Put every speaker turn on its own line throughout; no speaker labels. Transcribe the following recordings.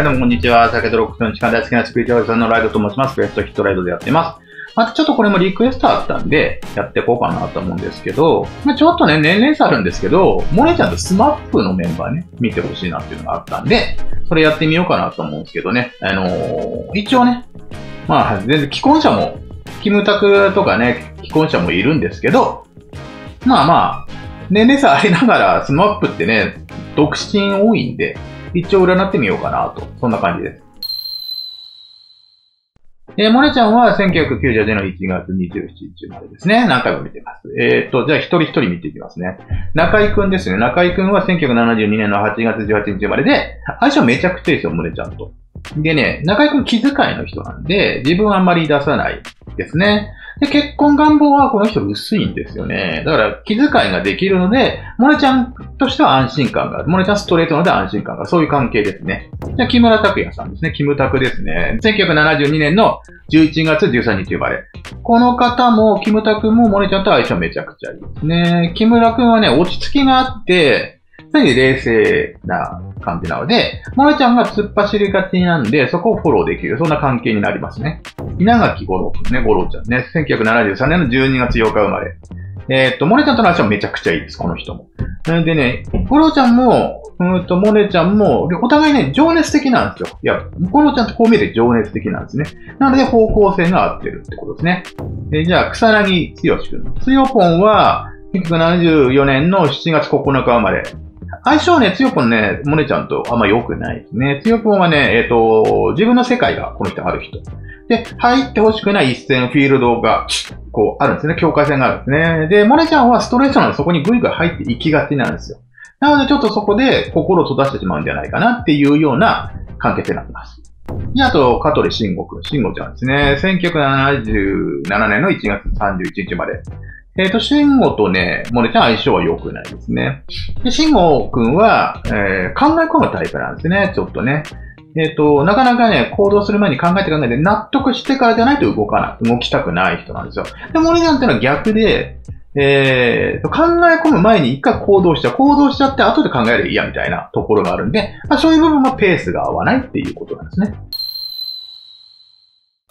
はい、どうもこんにちは。酒とロックの時間大好きなスピーチャーさんのライドと申します。ベストヒットライドでやってます。またちょっとこれもリクエストあったんで、やっていこうかなと思うんですけど、まあ、ちょっとね、年齢差あるんですけど、モネちゃんとスマップのメンバーね、見てほしいなっていうのがあったんで、それやってみようかなと思うんですけどね。あのー、一応ね、まあ、全然既婚者も、キムタクとかね、既婚者もいるんですけど、まあまあ、年齢差ありながら、スマップってね、独身多いんで、一応占ってみようかなと。そんな感じです。えー、モネちゃんは1992の1月27日までですね。何回も見てます。えー、っと、じゃあ一人一人見ていきますね。中井くんですね。中井くんは1972年の8月18日までで、相性めちゃくちゃいいですよ、モネちゃんと。でね、中井くん気遣いの人なんで、自分はあんまり出さないですね。で、結婚願望はこの人薄いんですよね。だから気遣いができるので、モネちゃんとしては安心感がある。モネちゃんストレートなので安心感がある。そういう関係ですね。じゃあ、木村拓哉さんですね。キムタクですね。1972年の11月13日生まれ。この方も、キムタクもモネちゃんと相性めちゃくちゃいいですね。木村くんはね、落ち着きがあって、常に冷静な感じなので、モネちゃんが突っ走りがちなんで、そこをフォローできる、そんな関係になりますね。稲垣五郎ね、五郎ちゃんね。1973年の12月8日生まれ。えー、っと、モネちゃんとの話はめちゃくちゃいいです、この人も。でね、五郎ちゃんも、うんと、モネちゃんも、お互いね、情熱的なんですよ。いや、五郎ちゃんとこう見えて情熱的なんですね。なので、方向性が合ってるってことですね。えじゃあ、草薙剛くん。つよぽんは、1974年の7月9日生まれ。相性ね、強くね、モネちゃんとあんま良くないですね。強くはね、えっ、ー、と、自分の世界がこの人ある人。で、入ってほしくない一線フィールドが、こう、あるんですね。境界線があるんですね。で、モネちゃんはストレートなのでそこにグイグイ入っていきがちなんですよ。なので、ちょっとそこで心を閉ざしてしまうんじゃないかなっていうような関係性になってます。で、あと、香取慎吾くん。慎吾ちゃんですね。1977年の1月31日まで。えっ、ー、と、慎吾とね、モネちゃん相性は良くないですね。で、慎吾くんは、えー、考え込むタイプなんですね、ちょっとね。えっ、ー、と、なかなかね、行動する前に考えて考えて納得してからじゃないと動かない、動きたくない人なんですよ。で、モネちゃんってのは逆で、えー、考え込む前に一回行動しちゃう。行動しちゃって後で考えればいいやみたいなところがあるんで、まあ、そういう部分はペースが合わないっていうことなんですね。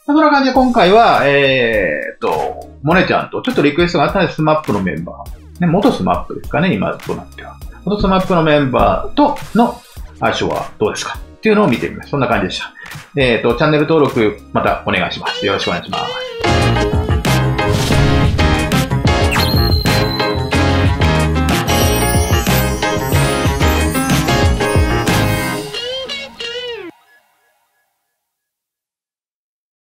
そんな感じで今回は、えー、と、モネちゃんとちょっとリクエストがあったんで、スマップのメンバー。ね、元スマップですかね、今となっては。元スマップのメンバーとの相性はどうですか？っていうのを見てみます。そんな感じでした。えっ、ー、と、チャンネル登録またお願いします。よろしくお願いします。